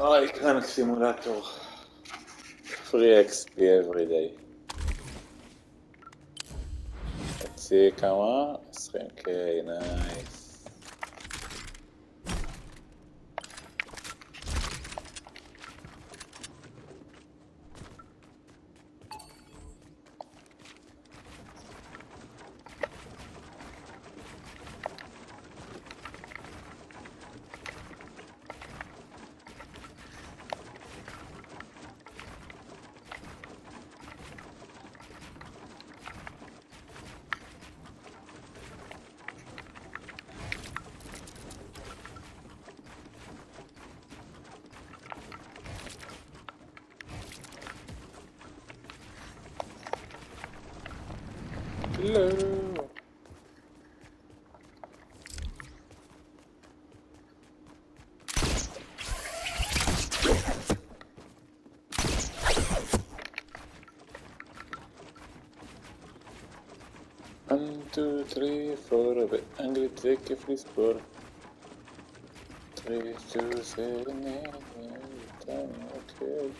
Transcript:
אוי, קרנק סימולטור. free XP every day. תוציא כמה? 20k, נייס. Hello. One, two, three, four, a bit angry, take a free score. Three, two, seven, eight, nine, ten, okay.